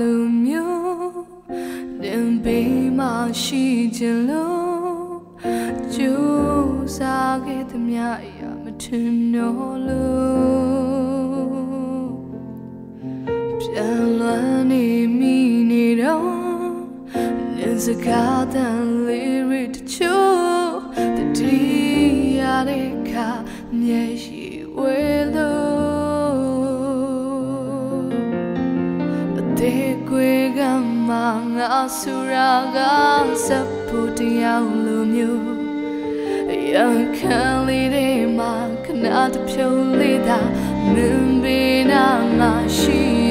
လိုမျိုးတင်ပေးမှရှိခြင်းလို့ ကြိုးစားခဲ့သမျှအရာမထင်တော့လို့ပြန်လွမ်းနေမိနေတော့နင်စကားတန်လေးရတချို့တတိရတဲ့ခါမျက်ရှိဝဲလို့တဲ့ကွေကမှငါဆူရာကစပ်ဖို့တရားလိုမျိုး ရခံလေးတွေမှာခဏတဖြုံးလေးသာမင်းဘေးနာငါရှိ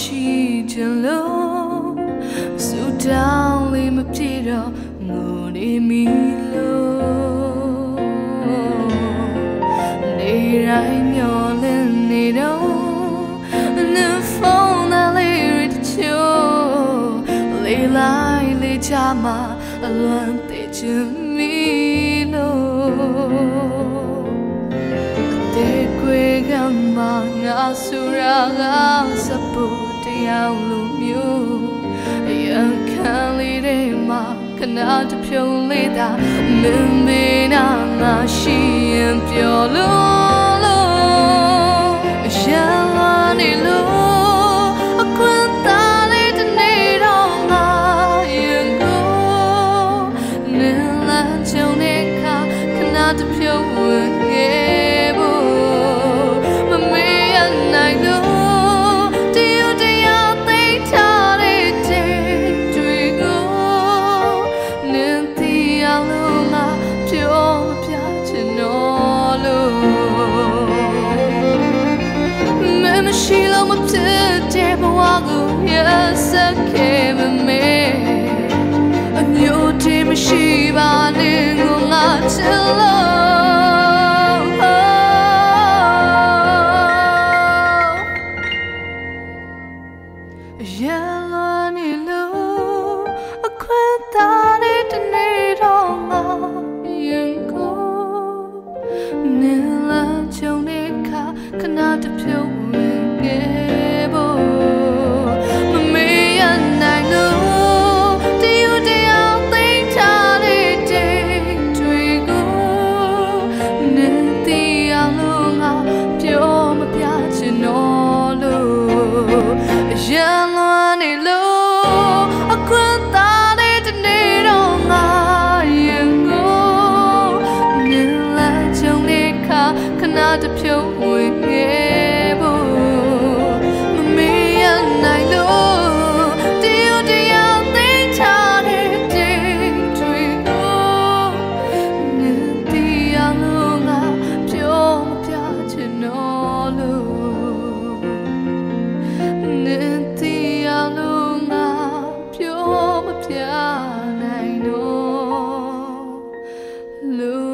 ရှိခြင်းလို့စူတောင်းလေးမပြေတော့ငိုနေမိလို့နေတိုင်းမျောလင်းနေတော့နဖုန်းသားလေးရတချို့လေးလိုက်လေးချမှာအလွန်သေးချင်မိလို့ကမှငါဆူရာကစပူ တရားလိုမျိုးအယံခံလေးတွေမှာခဏတဖြုံလေးသာမင်းမေနာငါရှိရင်ပြောလို့လို့ရန်လာနေလို့အခွင့်သားလေးတနေ့တော့ငါရင်ကိုနေလမ်းချုံတဲ့ခါခဏတဖြုံဝင်ခဲ့ ခဲ့မမေအမျိုးတည်းမရှိပါနဲ့ငိုငါချစ်လို့ရလာနေလို့အခွင့်သားတဲ့တနေ့တော့ငါရင်ကိုနေလာချုံတဲ့ခါခဏတဖြုတ် တဖြုံဝေခဲ့ဖို့မမေ့ရနိုင်လို့ဒီရတရားသိချတဲ့တေတွေကိုနင်တရားလုံးကပြောပြချင်တော့လို့နင်တရားလုံးကပြောမပြနိုင်တော့လို့